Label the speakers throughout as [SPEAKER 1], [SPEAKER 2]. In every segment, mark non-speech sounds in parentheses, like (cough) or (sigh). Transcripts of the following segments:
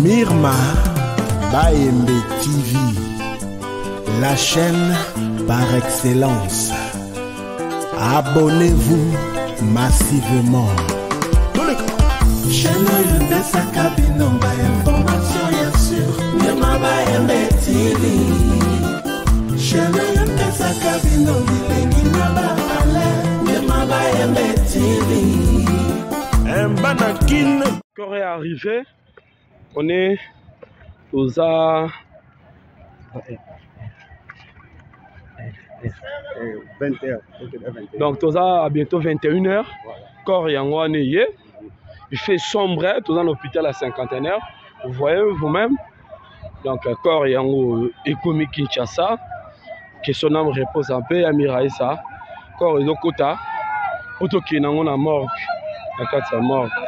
[SPEAKER 1] Mirma Baembe TV, la chaîne par excellence. Abonnez-vous massivement.
[SPEAKER 2] Chaîne Yundesaka Binomba, information bien sûr. Mirma Baembe TV. Chaîne Yundesaka Binomba, Binomba Alain. Mirma Baembe TV. Mbana Kin.
[SPEAKER 1] cœur est arrivé on est toza 20h, 20h. donc toza à bientôt 21h voilà. corps yango wana eye il fait sombre toza na hôpital à 51 heures vous voyez vous-même donc euh, corps yango euh, ekomi kinshasa que son âme repose en paix ya miraisa corps ezokota po tokende yango na morgue na kati ya morgue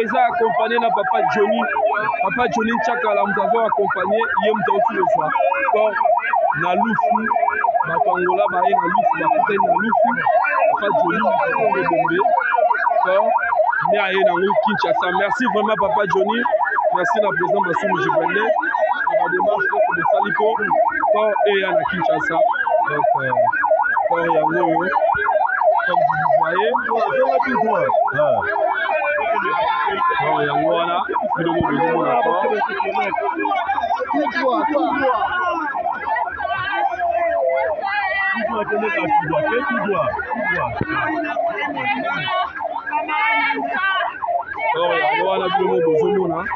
[SPEAKER 1] eza accompagne na papa johnny papa johnny ntiakala moto azo accompagne ye moto auti lozwa port na lufu bato angola baye na lufu bakutani na lufu papa johnny motokongo bombe port me aye nango kinshasa merci vraiment papa johnny merci na président basumu juvene
[SPEAKER 2] na bademarche nyonso bosali mpo port eya na kinshasa donc euh, port yango oyo comme vous voyez ah. yango wana biloko bozomona yango wana biloko bozomona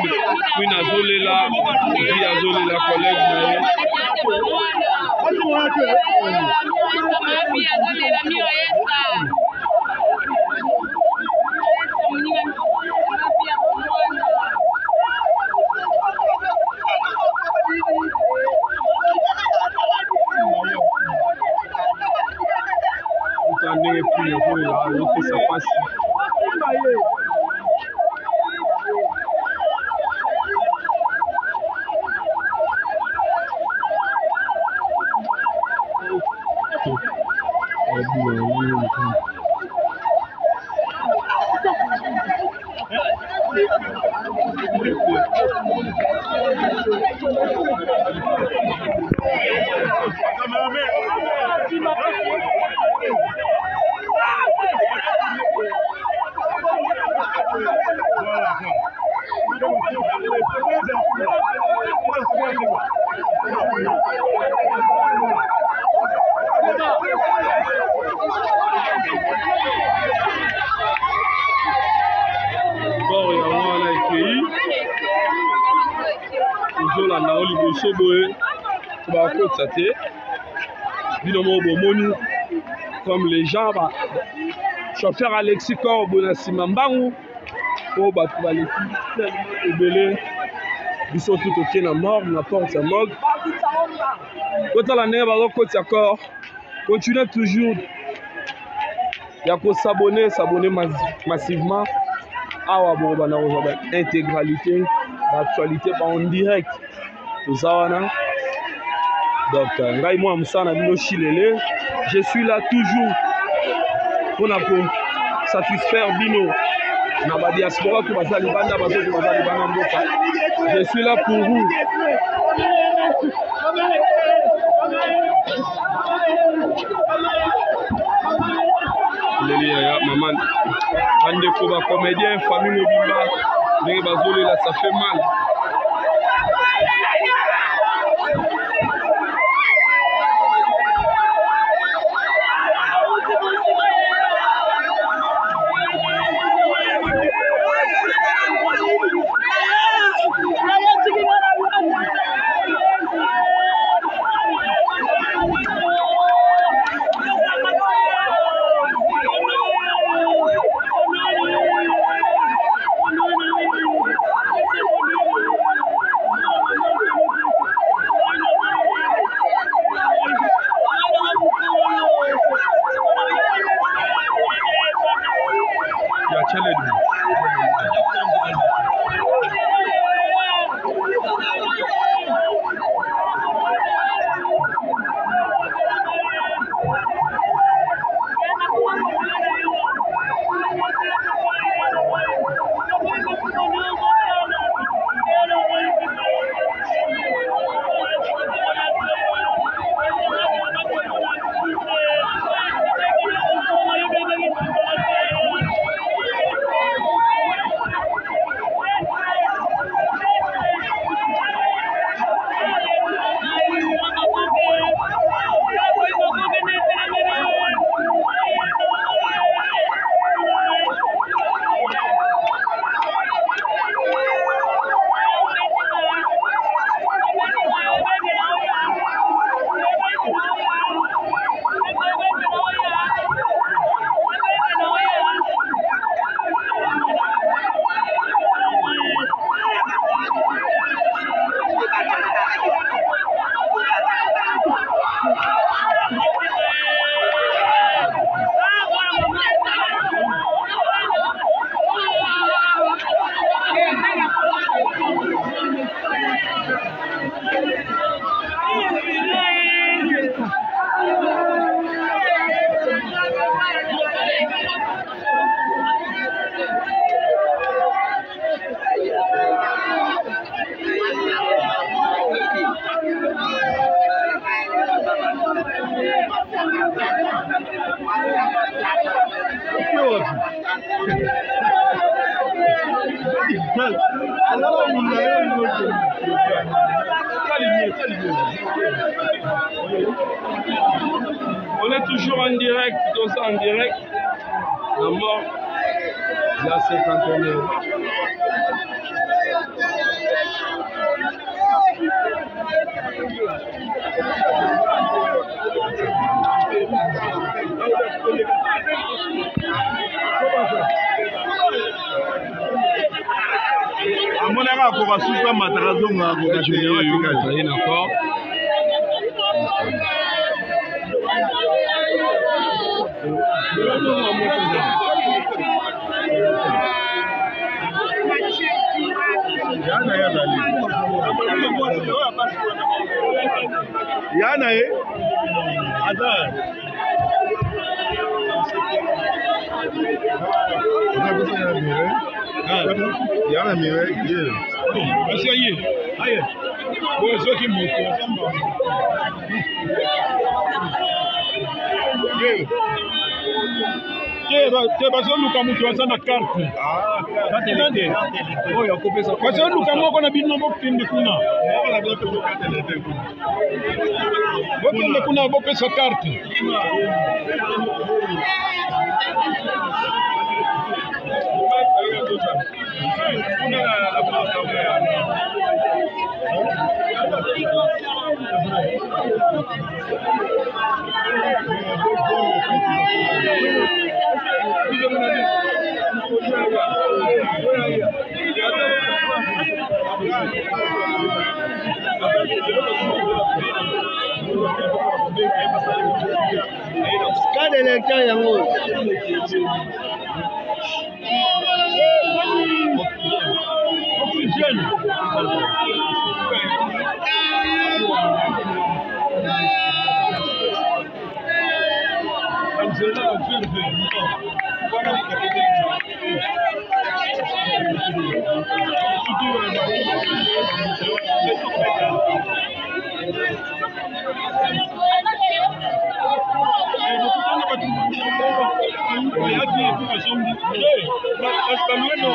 [SPEAKER 1] Queen, Queen Azolela, Queen Azolela collect money.
[SPEAKER 2] Queen Azolela, mi ò yẹ sá. constater bino moko bomoni comme les gens
[SPEAKER 1] chauffeur alexi corbo na nsima mbangu po oh, bato baleki ebele biso tu tokie na morgue na porte ya morgue kotala ndenge bazokotisa corps continue toujours ya kosabone sabone massivement awa ah, bongo bana kozwa baintégralité baactualité baen direct toza wana donc ngai mwa mosala na bino chilele je suis là toujours mpona kosatisfaire bino na badiaspora oyo baza libanda bato oyo baza libanda mboka je suis là pour vous ya euh, mama bandeko bacomédien famille mobimba ndenge bazolela ça fait mal toujours en direct, tous en direct. La mort de la cinquantenaire.
[SPEAKER 2] amonaka akoka suka
[SPEAKER 1] mataka zonga akoka général akoka ezali na corps
[SPEAKER 2] काय नाही yàrá
[SPEAKER 1] mi rẹ yé e. ọsẹ yìí bó o sókè mọ tó
[SPEAKER 2] ọsẹ mbà. yé
[SPEAKER 1] te bazoluka moto aza na karte ah, bazoluka moko na bino bokende kuna bokende kuna bopesa karte
[SPEAKER 2] Thank you. Kada na kyan yango. Hey, that's the window.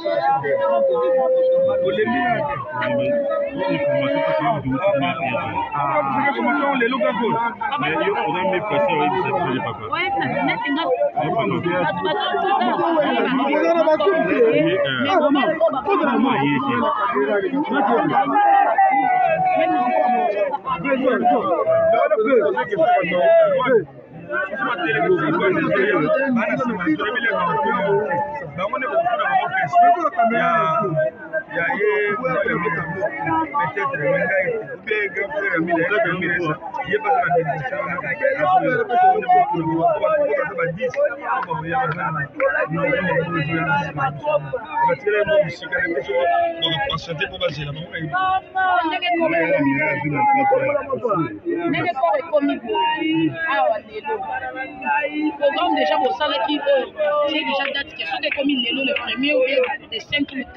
[SPEAKER 2] kò lè ní ẹ̀jẹ̀. Information le local goal. Mais yo on a mis pression et c'est pour les papas. Ouais, ça net nga. Je pas nous dire. Je ne pas tout dire. Mais euh comment y est-il? Thank you. dá uma abu da ba kai shi também ah, yaye moto ya mitambo peut-être wenga ube grand frère ya mina elaka miresa ye basala dédition aaaa ba 10 batikala yango mosika na biso bakapasate mpo bazela bango ndenge kor ekomi boye awa lelo programme déjà bosalaki oyo c'est déjà date ke soki ekomi lelo le premier oye de 5 le 4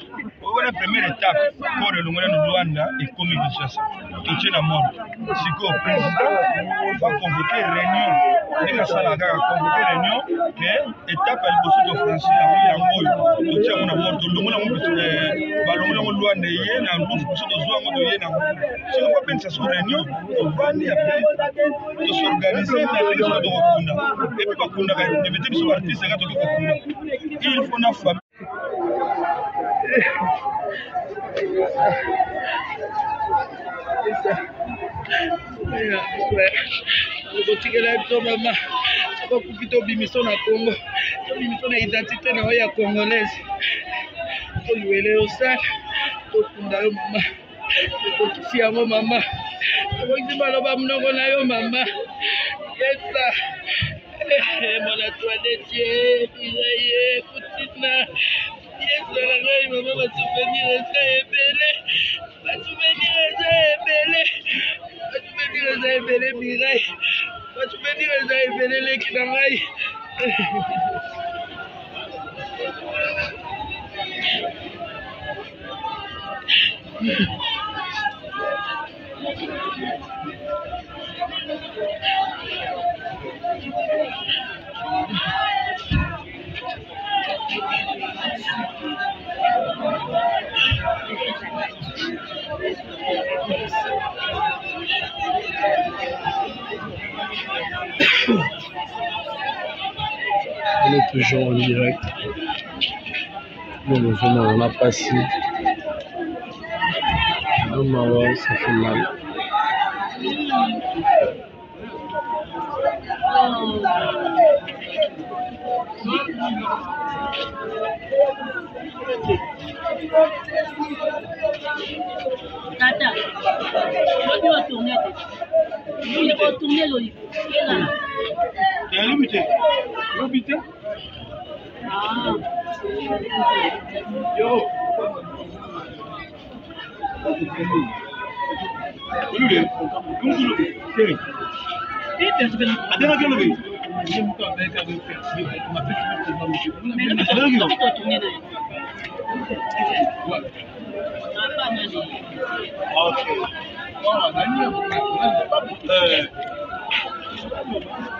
[SPEAKER 1] wana première étape mpo lelongo nano luanda ekomi kinshasa totie na morde
[SPEAKER 2] sikoyo président
[SPEAKER 1] baconvoke réunion
[SPEAKER 2] ndenge asalaka kaka convoke réunion
[SPEAKER 1] ke étape ya liboso tofranci yango yango oyo totie yango na morde tolongo nango eh, balongo nango luanda ye na lufu biso tozwa yango toye nango soki kopenisa so réunion tovandi apre
[SPEAKER 2] tosorganize na ndenge soko tokokunda
[SPEAKER 1] epi bakundaka ebete eh, biso baartiste ka eh, toki kokunda il faut na famille tokotikela biso mama bakuki tobimiso na congo tobimiso na identité na oyo ya congolaise tolwele yo sala
[SPEAKER 2] tokunda yo mama tokokisi yango mama tokokisi baloba monoko na yo mama yesa eh, eh, monatoadetie piraye kutina
[SPEAKER 1] na ngai mama
[SPEAKER 2] basouvenir eza ebele basouvenir eza ebele basouvenir eza ebele mirai
[SPEAKER 1] basouvenir eza ebele leki na ngai
[SPEAKER 2] Thank you. On est
[SPEAKER 1] toujours en direct. Non nous venons, on a passé.
[SPEAKER 2] Non, ça fait mal. BJ yo BJ yo Yürü. Yürü. Yürü. 아대나게 하는 거 Okay.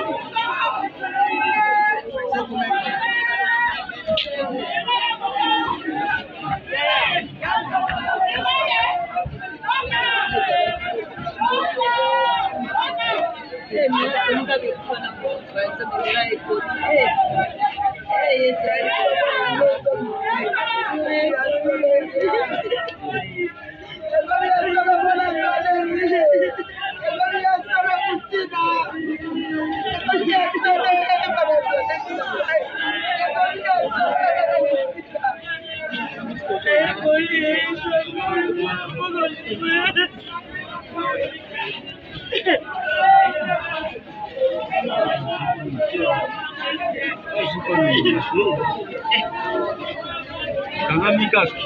[SPEAKER 2] cultura de casque.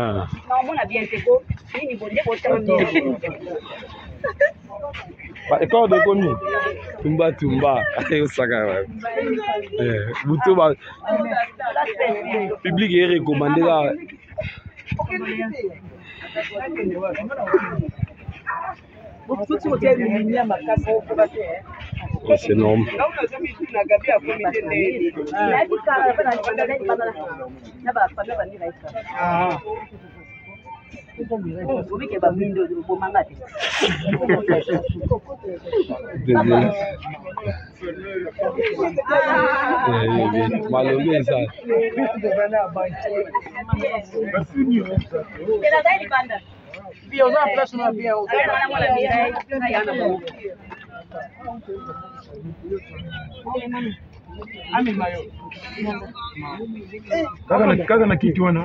[SPEAKER 2] Ah.
[SPEAKER 1] ekɔr de komi tumba tumba (laughs) osaka
[SPEAKER 2] eh, buto public ye recommande kaka
[SPEAKER 1] oh, c'est norme ah.
[SPEAKER 2] malobi eza
[SPEAKER 1] kaka na kiti wana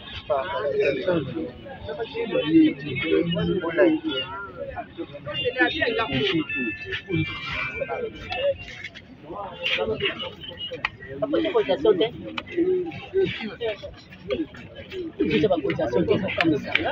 [SPEAKER 1] bakosi cotisation te
[SPEAKER 2] ekita bacotisation te kokamisanga